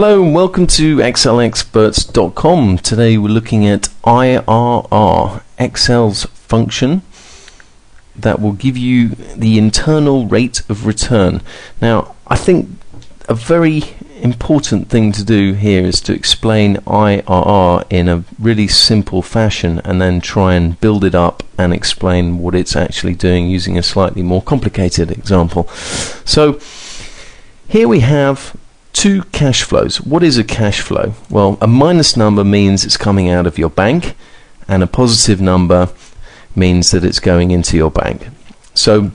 Hello and welcome to excelexperts.com. Today we're looking at IRR, Excel's function that will give you the internal rate of return. Now, I think a very important thing to do here is to explain IRR in a really simple fashion and then try and build it up and explain what it's actually doing using a slightly more complicated example. So, here we have two cash flows. What is a cash flow? Well, a minus number means it's coming out of your bank, and a positive number means that it's going into your bank. So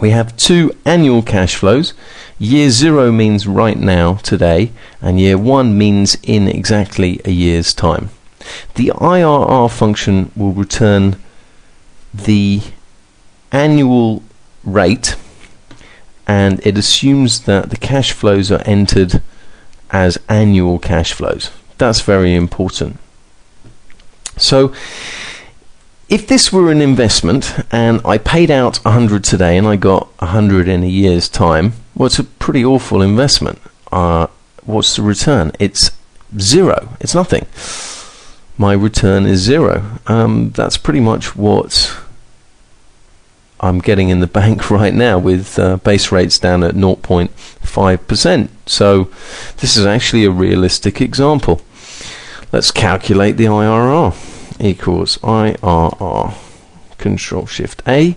we have two annual cash flows. Year zero means right now, today, and year one means in exactly a year's time. The IRR function will return the annual rate and it assumes that the cash flows are entered as annual cash flows. That's very important. So if this were an investment and I paid out 100 today and I got 100 in a year's time, well, it's a pretty awful investment. Uh, what's the return? It's zero. It's nothing. My return is zero. Um, that's pretty much what I'm getting in the bank right now with uh, base rates down at 0.5%. So this is actually a realistic example. Let's calculate the IRR equals IRR. Control Shift A.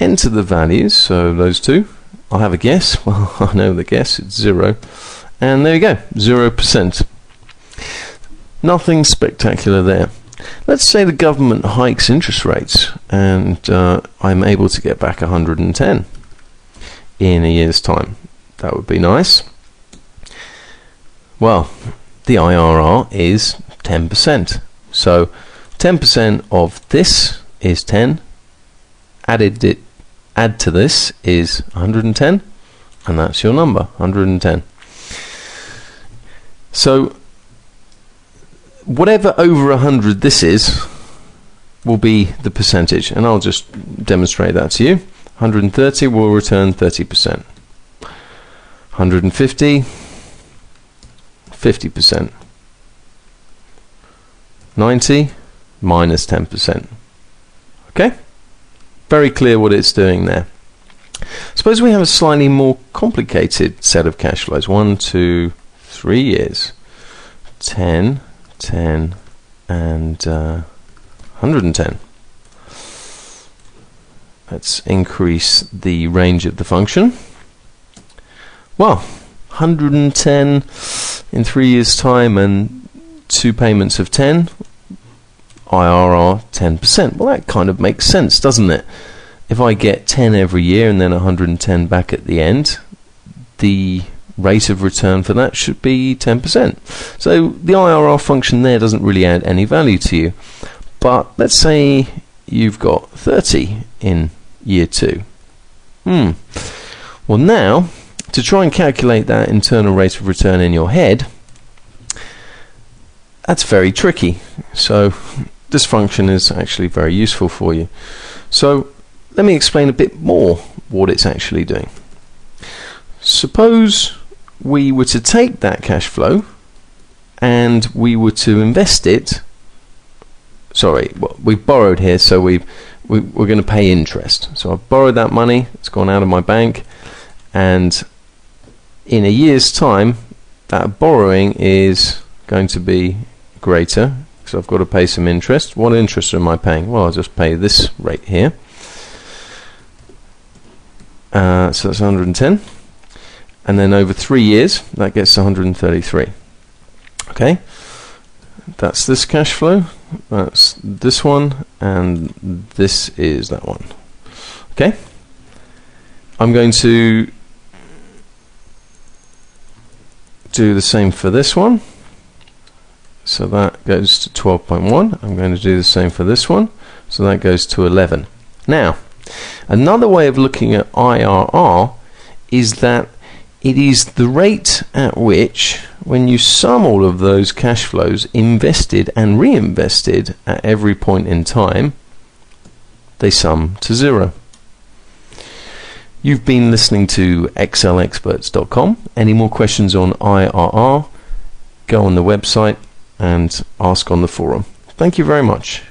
Enter the values, so those two. I'll have a guess. Well, I know the guess, it's zero. And there you go, 0%. Nothing spectacular there. Let's say the government hikes interest rates and uh, I'm able to get back 110 in a year's time. That would be nice. Well, the IRR is 10%. So 10% of this is 10. Added it, add to this is 110, and that's your number, 110. So whatever over 100 this is will be the percentage. And I'll just demonstrate that to you. 130 will return 30% 150 50% 90 minus 10% okay? Very clear what it's doing there. Suppose we have a slightly more complicated set of cash flows. One two three years. 10 10 and uh, 110. Let's increase the range of the function. Well, 110 in three years' time and two payments of 10, IRR 10%. Well, that kind of makes sense, doesn't it? If I get 10 every year and then 110 back at the end, the rate of return for that should be 10%. So the IRR function there doesn't really add any value to you. But let's say you've got 30 in year two. Hmm. Well, now, to try and calculate that internal rate of return in your head, that's very tricky. So this function is actually very useful for you. So let me explain a bit more what it's actually doing. Suppose we were to take that cash flow and we were to invest it. Sorry we've borrowed here so we, we we're going to pay interest. So I've borrowed that money it's gone out of my bank and in a year's time that borrowing is going to be greater so I've got to pay some interest. What interest am I paying? Well I'll just pay this rate here. Uh, so that's 110 and then over three years that gets 133 okay? That's this cash flow that's this one and this is that one. Okay? I'm going to do the same for this one. So that goes to 12.1 I'm going to do the same for this one. So that goes to 11 now another way of looking at IRR is that it is the rate at which, when you sum all of those cash flows invested and reinvested at every point in time, they sum to zero. You've been listening to excelexperts.com. Any more questions on IRR? go on the website and ask on the forum. Thank you very much.